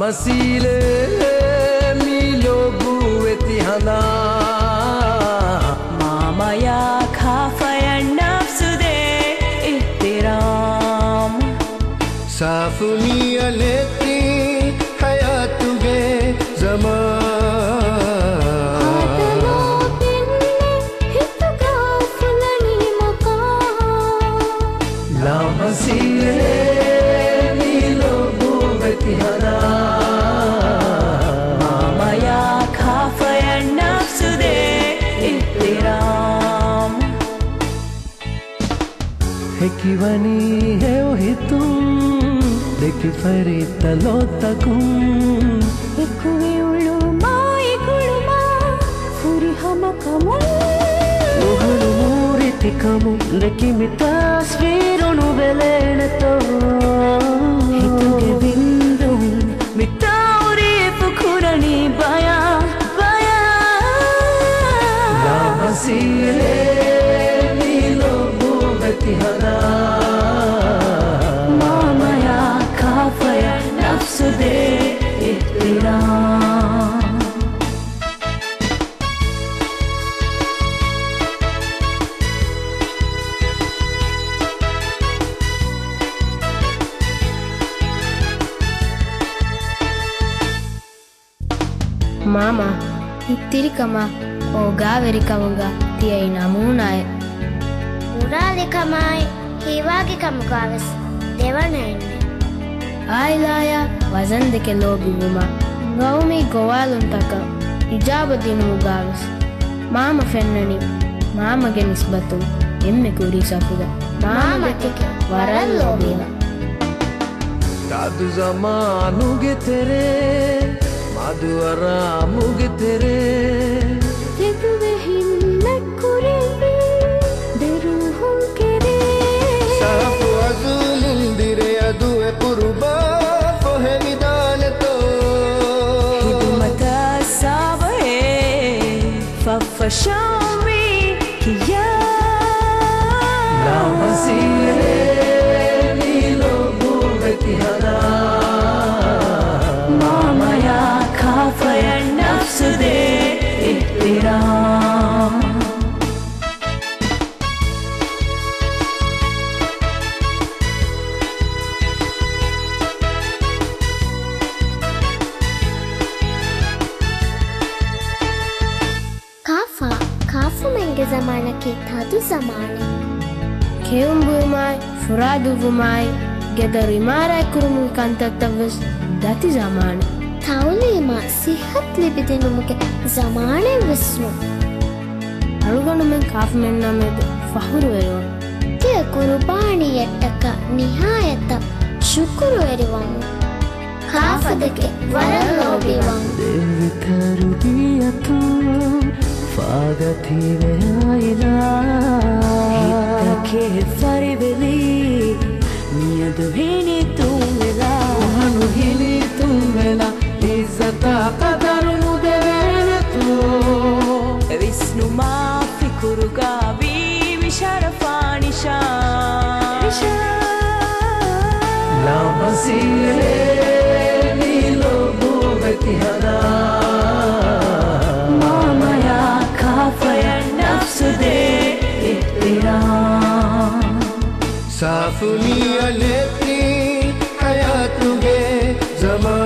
මමසීලේ මිලොබු වෙති හඳා. මාමයා කාෆයන් නප්සුදේ ඉතිරාම් සාෆුනිය ලෙති හයතුගේ zaman ಹೆಕ್ಕಿವನಿ ಹೇಹಿತು ದೆಕ್ಕಿ ಫರಿ ತಲೋ ತಕು ಎಕ್ಕುವೆ ಉಳು ಮಾಯಿ ಕುಳುಮ ಫುರಿ ಹಮ ಕಮು ಉಗಳು ಮೂರಿ ತಿಕಮು ಲೆಕ್ಕಿ ಮಿತ మామ ఇత్తిరికమా ඕගා වෙරිකමුගා තියයි නමුණය උරාලිකමයි ඒවාගේ කමුකාවෙස් දෙවනයන්නේ ආයිලායා වසන් දෙකෙ ලෝබිවුමා ගෞමී ගොවාලුන්තක ඉජාබදිනුමුගාවෙස් මාම ෆෙන්නනි මාමගෙ නිස්බතු එම්මෙ කුරී සපුද මාමතික වරල් ලෝබීම දාදු සමානුගෙ තෙරේ මදුවරා මුගෙතෙරේ එතුවෙහින් නැක්කුරේ දෙරුහුම් කෙරේ. සාපු අදු මුන්දිරේ අදුව පුරුබා කොහෙමිදානතෝ හිදුමතා සාවයේ ෆෆෂා සමානකෙ තතු සමානය කෙවුම්බුවමයි ෆුරාදුවමයි ගෙද රිමාරයි කුරුමු කන්තත්තවස් දති සමාන. තවුලේම සිහත් ලිබිදෙනුමක සමානය විස්නු අළුගනුමෙන් කාෆ්මෙන්න්නමද ފަහުރުވެރުން ތިޔ ކުރުބާނިޔަށްޓަކަ ނިހާޔަތަށް ޝުކުރުވެރިވަން ކާފަދަކެ ވަރަށް ލޯބިވަން ދެވިކަރު ދިޔަތުން ಫಾಗತಿವೆ ಆಯಿಲಾ ಹಿತ್ತಕ್ಕೆ ಫರಿವೆಲಿ ನಿಯದು ಹಿನಿ ತುಂಗೆಲ ಹನು ಹಿಲಿ ತುಂಗೆಲ ಇಜ್ಜತ ಕದರು ಮುದೆವೆನತು ವಿಷ್ಣು ಮಾಫಿ ಕುರುಗಾವಿ ವಿಶರಫಾನಿಶಾ ಲಾಮಸೀಲೆ ನೀಲೋ साफुनिया लेती हयात गे जमा